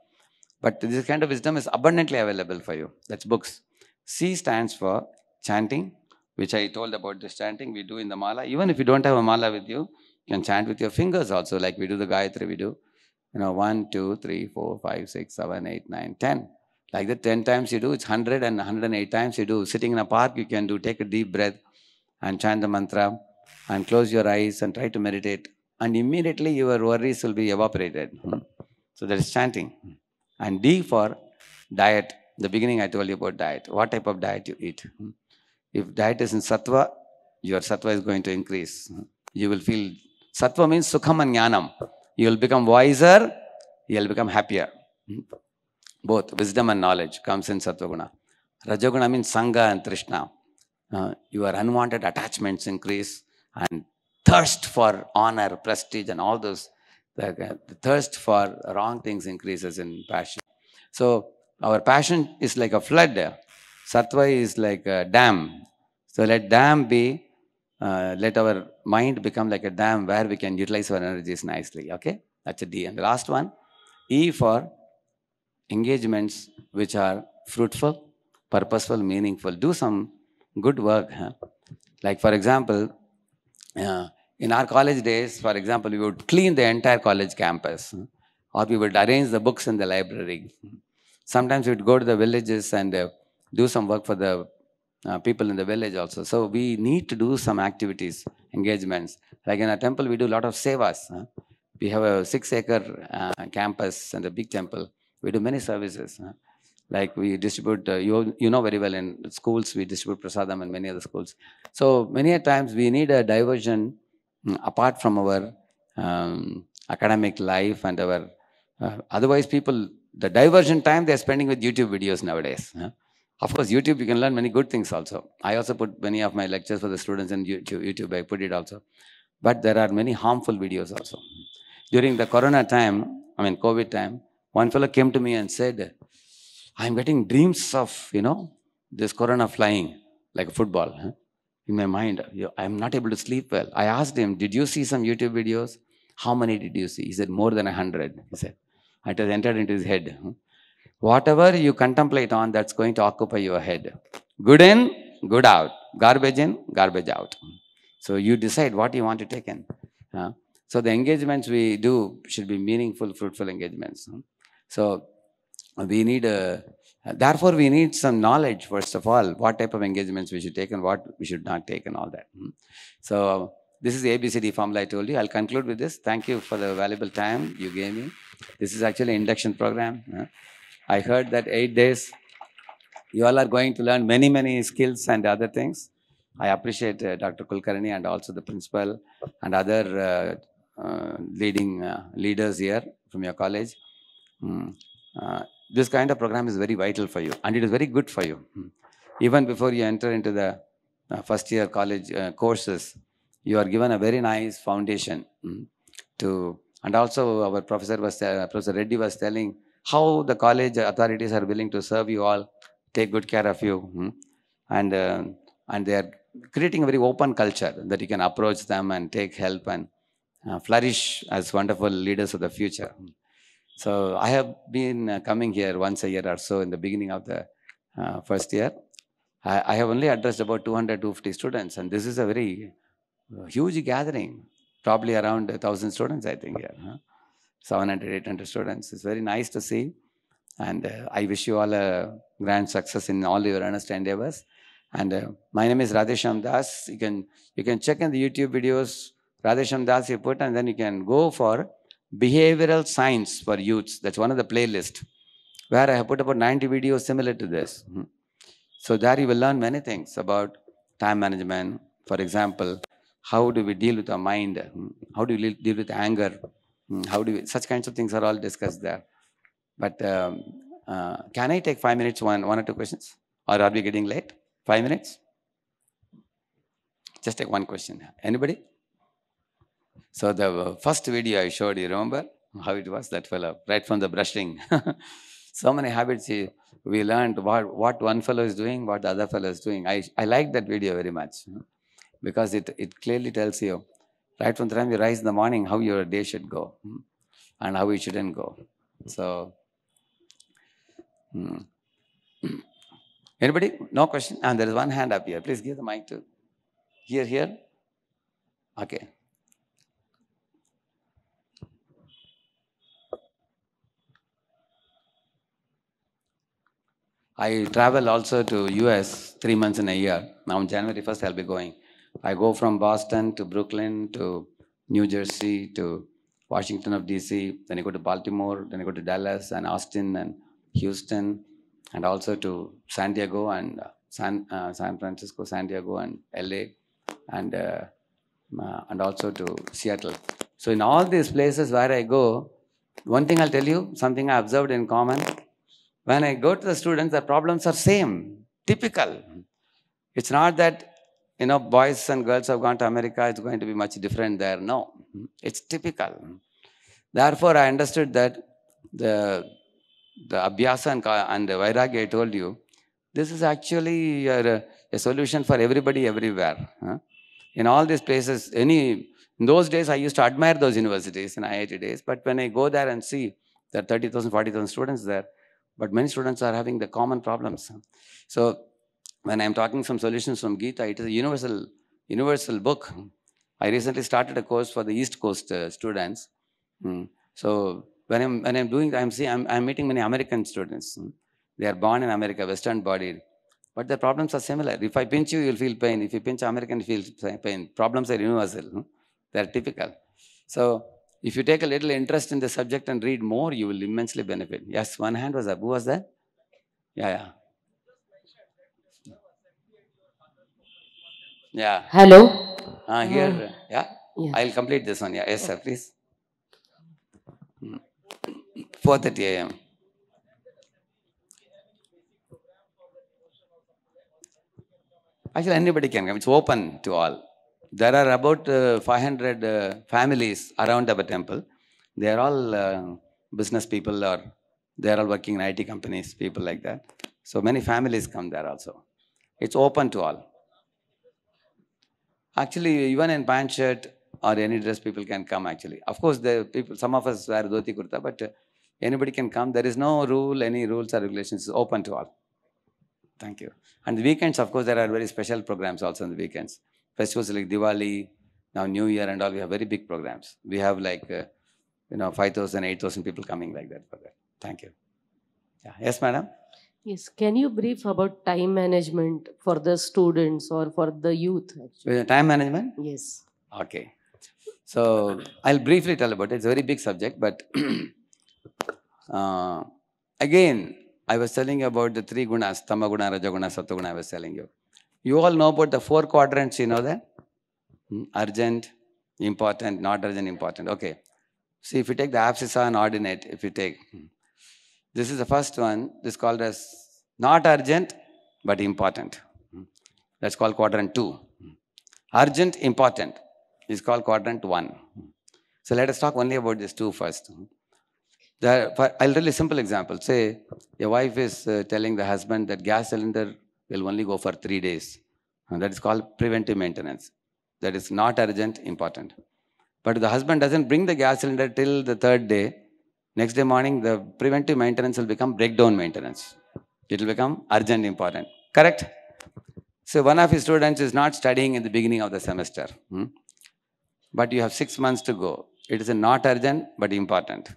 but this kind of wisdom is abundantly available for you. That's books. C stands for chanting, which I told about this chanting we do in the mala. Even if you don't have a mala with you, you can chant with your fingers also, like we do the Gayatri, we do. You know, one, two, three, four, five, six, seven, eight, nine, ten. Like that, 10 times you do, it's 100 and 108 times you do. Sitting in a park, you can do, take a deep breath and chant the mantra and close your eyes and try to meditate. And immediately your worries will be evaporated. So that is chanting. And D for diet. The beginning I told you about diet. What type of diet you eat. If diet is in sattva, your sattva is going to increase. You will feel, sattva means sukham and jnanam. You will become wiser, you will become happier. Both wisdom and knowledge comes in sattva guna. Rajoguna means sangha and trishna. Uh, your unwanted attachments increase and thirst for honor, prestige, and all those, the, the thirst for wrong things increases in passion. So our passion is like a flood. Sattva is like a dam. So let dam be, uh, let our mind become like a dam where we can utilize our energies nicely. Okay, that's a D. And the last one, E for engagements which are fruitful, purposeful, meaningful. Do some good work. Huh? Like for example, uh, in our college days, for example, we would clean the entire college campus, or we would arrange the books in the library. Sometimes we would go to the villages and uh, do some work for the uh, people in the village also. So we need to do some activities, engagements. Like in our temple, we do a lot of sevas. huh? We have a six-acre uh, campus and a big temple. We do many services. huh? Like we distribute, uh, you, you know very well in schools, we distribute prasadam in many other schools. So many a times we need a diversion mm, apart from our um, academic life and our, uh, otherwise people, the diversion time they're spending with YouTube videos nowadays. huh? Of course, YouTube, you can learn many good things also. I also put many of my lectures for the students in YouTube, YouTube I put it also. But there are many harmful videos also. During the corona time, I mean COVID time, one fellow came to me and said, I'm getting dreams of, you know, this corona flying like a football huh, in my mind. I'm not able to sleep well. I asked him, Did you see some YouTube videos? How many did you see? He said, More than a hundred. He said, It has entered into his head. huh. Whatever you contemplate on, that's going to occupy your head. Good in, good out. Garbage in, garbage out. So you decide what you want to take in. Uh, so the engagements we do should be meaningful, fruitful engagements. So we need a, therefore we need some knowledge first of all, what type of engagements we should take and what we should not take and all that. hmm. So this is the ABCD formula I told you. I'll conclude with this. Thank you for the valuable time you gave me. This is actually an induction program. I heard that eight days you all are going to learn many, many skills and other things. I appreciate uh, Dr. Kulkarni and also the principal and other uh, uh, leading uh, leaders here from your college. Mm. This kind of program is very vital for you and it is very good for you. Mm. Even before you enter into the uh, first year college courses, you are given a very nice foundation mm, to, and also our professor was, Professor Reddy was telling how the college authorities are willing to serve you all, take good care of you, mm, and uh, and they are creating a very open culture that you can approach them and take help and uh, flourish as wonderful leaders of the future. So I have been uh, coming here once a year or so in the beginning of the uh, first year. I, I have only addressed about 200, 250 students, and this is a very uh, huge gathering, probably around a thousand students, I think, here. Huh? 700, 800 students. It's very nice to see. And uh, I wish you all a grand success in all your earnest endeavors. And uh, my name is Radheshyam Das. You can, you can check in the YouTube videos, Radheshyam Das you put, and then you can go for behavioral science for youths. That's one of the playlist where I have put about 90 videos similar to this. Mhm. So there you will learn many things about time management. For example, how do we deal with our mind? Mm, How do we deal with anger? Mm, How do we, such kinds of things are all discussed there. But um, uh, can I take five minutes, one, one or two questions? Or are we getting late? Five minutes? Just take one question. Anybody? So the uh, first video I showed you, remember how it was? That fellow, right from the brushing. so many habits we learned what, what one fellow is doing, what the other fellow is doing. I, I like that video very much because it, it clearly tells you right from the time you rise in the morning how your day should go hmm, and how it shouldn't go. So, hmm. anybody? No question? And there is one hand up here. Please give the mic to here, here. Okay. I travel also to US three months in a year. Now on January 1st I'll be going. I go from Boston to Brooklyn to New Jersey to Washington of DC, then I go to Baltimore, then I go to Dallas and Austin and Houston, and also to San Diego and uh, San, uh, San Francisco, San Diego and LA, and, uh, uh, and also to Seattle. So in all these places where I go, one thing I'll tell you, something I observed in common, when I go to the students, the problems are same, typical. It's not that you know boys and girls have gone to America, it's going to be much different there. No, it's typical. Therefore, I understood that the the abhyasa and, and the vairagya I told you, this is actually a, a solution for everybody everywhere. huh? In all these places, any in those days I used to admire those universities in IIT days, but when I go there and see are 30,000, 40,000 students there, but many students are having the common problems. So when I'm talking some solutions from Gita, it is a universal, universal book. I recently started a course for the East Coast uh, students. Mm. So when I'm when I'm doing, I'm seeing, I'm, I'm meeting many American students. Mm. They are born in America, Western bodied, but the problems are similar. If I pinch you, you'll feel pain. If you pinch American, you feel pain. Problems are universal. mm. They are typical. So if you take a little interest in the subject and read more, you will immensely benefit. Yes, one hand was up. Who was that? Yeah, yeah. Yeah. Hello. Uh, here, yeah. Yeah. I'll complete this one. Yeah. Yes, sir, please. Mm. 4.30 a.m. Actually, anybody can come. It's open to all. There are about uh, 500 uh, families around our temple. They are all uh, business people or they are all working in IT companies, people like that. So many families come there also. It's open to all. Actually, even in pant shirt or any dress, people can come actually. Of course, the people, some of us wear dhoti kurta, but uh, anybody can come. There is no rule, any rules or regulations. It's open to all. Thank you. And the weekends, of course, there are very special programs also on the weekends. Festivals like Diwali, now New Year and all, we have very big programs. We have like, uh, you know, 5,000, 8,000 people coming like that for that. Thank you. Yeah. Yes, madam? Yes, can you brief about time management for the students or for the youth actually? Time management? Yes. Okay. So I'll briefly tell about it. It's a very big subject, but uh, again, I was telling you about the three gunas, tamaguna, rajaguna, satoguna, I was telling you. You all know about the four quadrants, you know that? Hmm, Urgent, important, not urgent, important. Okay. See, if you take the abscissa and ordinate, if you take, hmm, this is the first one, this is called as not urgent, but important. That's called quadrant two. Urgent, important is called quadrant one. So let us talk only about these two first. The, for, I'll tell you a simple example. Say your wife is uh, telling the husband that gas cylinder will only go for three days. And that is called preventive maintenance. That is not urgent, important. But the husband doesn't bring the gas cylinder till the third day, next day morning the preventive maintenance will become breakdown maintenance. It will become urgent, important. Correct? So one of his students is not studying in the beginning of the semester. hmm? But you have six months to go. It is not urgent, but important.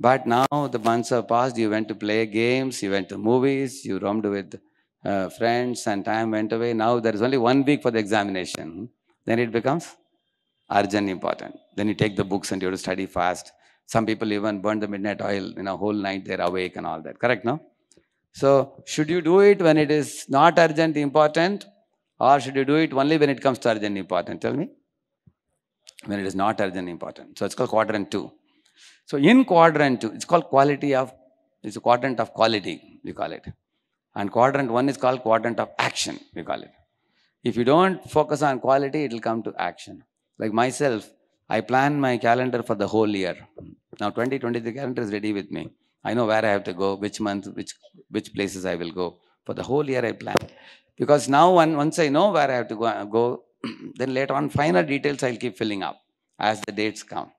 But now the months have passed, you went to play games, you went to movies, you roamed with uh, friends, and time went away. Now there is only one week for the examination. Then it becomes urgent, important. Then you take the books and you have to study fast. Some people even burn the midnight oil, you know, whole night they're awake and all that. Correct, no? So, should you do it when it is not urgent, important, or should you do it only when it comes to urgent, important? Tell me. When it is not urgent, important. So, it's called quadrant two. So, in quadrant two, it's called quality of, it's a quadrant of quality, we call it. And quadrant one is called quadrant of action, we call it. If you don't focus on quality, it will come to action. Like myself, I plan my calendar for the whole year. Now 2023 calendar is ready with me. I know where I have to go, which month, which which places I will go. For the whole year I plan. Because now once I know where I have to go, uh, go then later on finer details I'll keep filling up as the dates come.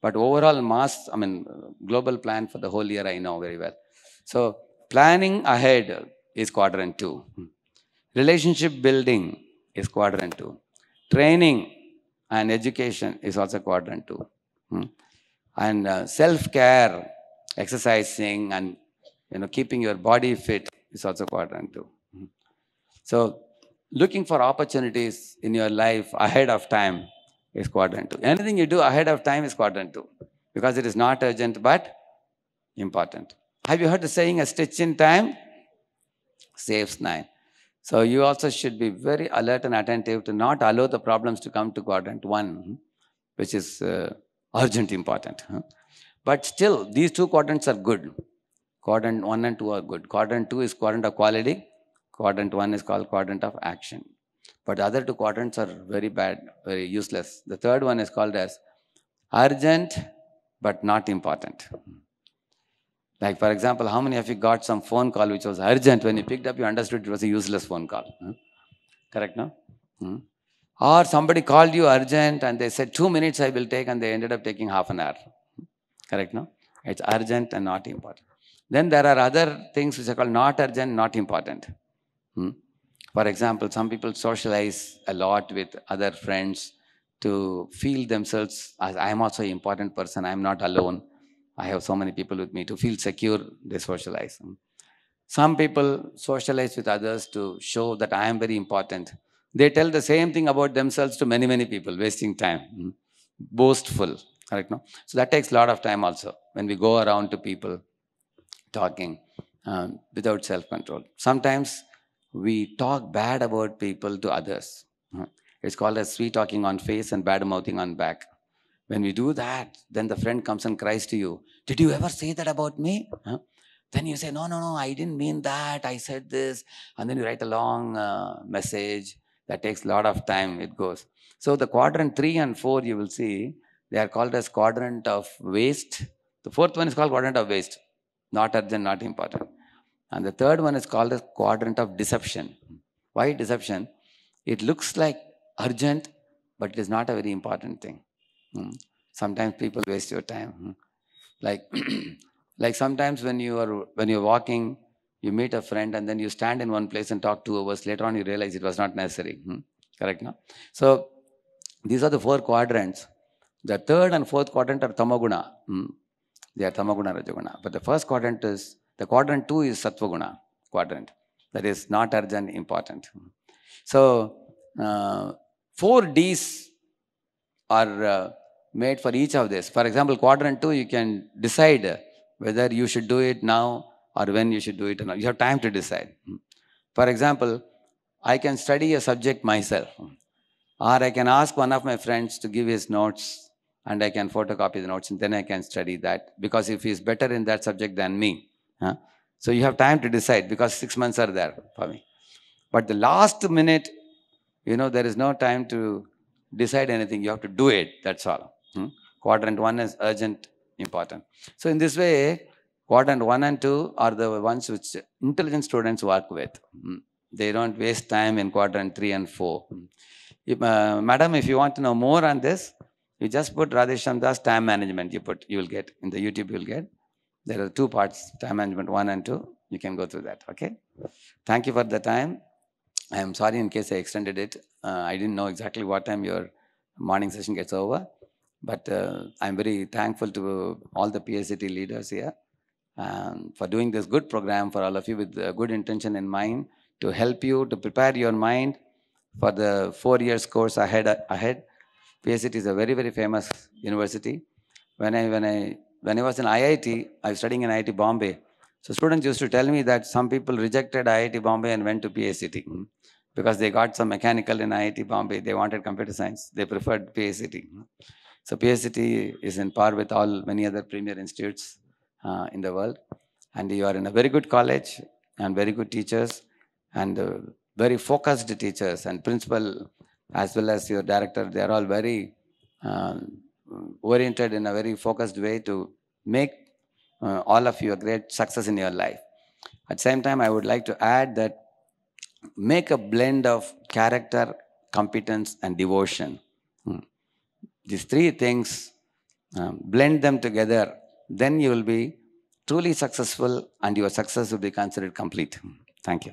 But overall mass, I mean global plan for the whole year I know very well. So planning ahead is quadrant two. Relationship building is quadrant two. Training and education is also quadrant two. Hmm. And uh, self-care, exercising and you know keeping your body fit is also quadrant two. Hmm. So looking for opportunities in your life ahead of time is quadrant two. Anything you do ahead of time is quadrant two because it is not urgent but important. Have you heard the saying a stitch in time saves nine? So you also should be very alert and attentive to not allow the problems to come to quadrant one, which is uh, urgent important. But still, these two quadrants are good. Quadrant one and two are good. Quadrant two is quadrant of quality. Quadrant one is called quadrant of action. But the other two quadrants are very bad, very useless. The third one is called as urgent but not important. Like, for example, how many of you got some phone call which was urgent? When you picked up, you understood it was a useless phone call. Correct, no? Hmm. Or somebody called you urgent and they said, two minutes I will take, and they ended up taking half an hour. Correct, no? It's urgent and not important. Then there are other things which are called not urgent, not important. Hmm. For example, some people socialize a lot with other friends to feel themselves as I am also an important person, I am not alone. I have so many people with me to feel secure, they socialize. Some people socialize with others to show that I am very important. They tell the same thing about themselves to many, many people, wasting time. Boastful, correct? No? So that takes a lot of time also when we go around to people talking um, without self control. Sometimes we talk bad about people to others. It's called as sweet talking on face and bad mouthing on back. When we do that, then the friend comes and cries to you, Did you ever say that about me? Huh? Then you say, No, no, no, I didn't mean that. I said this. And then you write a long uh, message that takes a lot of time. It goes. So the quadrant three and four, you will see, they are called as quadrant of waste. The fourth one is called quadrant of waste. Not urgent, not important. And the third one is called as quadrant of deception. Why deception? It looks like urgent, but it is not a very important thing. Hmm. Sometimes people waste your time. Hmm. Like, like sometimes when you are when you're walking you meet a friend and then you stand in one place and talk two hours. Later on, you realize it was not necessary. Hmm? Correct, no? So, these are the four quadrants. The third and fourth quadrant are tamaguna. They are tamaguna, rajaguna. But the first quadrant is, the quadrant two is sattvaguna quadrant. That is not urgent, important. So, uh, four Ds are uh, made for each of this. For example, quadrant two, you can decide whether you should do it now or when you should do it or not. You have time to decide. For example, I can study a subject myself, or I can ask one of my friends to give his notes and I can photocopy the notes and then I can study that because if he's better in that subject than me. Huh? So you have time to decide because six months are there for me. But the last minute, you know, there is no time to decide anything. You have to do it. That's all. Hmm? Quadrant one is urgent, important. So in this way, quadrant one and two are the ones which intelligent students work with. Hmm. They don't waste time in quadrant three and four. Hmm. If, uh, madam, if you want to know more on this, you just put Radheshyam Das time management. You put, you will get in the YouTube. You will get. There are two parts: time management one and two. You can go through that. Okay. Thank you for the time. I am sorry in case I extended it. Uh, I didn't know exactly what time your morning session gets over, but uh, I'm very thankful to all the PSCT leaders here um, for doing this good program for all of you with uh, good intention in mind to help you to prepare your mind for the four years course ahead. ahead. PSCT is a very very famous university. When I when I when I was in IIT, I was studying in IIT Bombay. So students used to tell me that some people rejected IIT Bombay and went to PSCT because they got some mechanical in IIT Bombay. They wanted computer science. They preferred PSCT. So PSCT is in par with all many other premier institutes uh, in the world. And you are in a very good college and very good teachers and uh, very focused teachers and principal as well as your director. They are all very um, oriented in a very focused way to make uh, all of you a great success in your life. At the same time, I would like to add that make a blend of character, competence, and devotion. Hmm. These three things, um, blend them together, then you will be truly successful and your success will be considered complete. Thank you.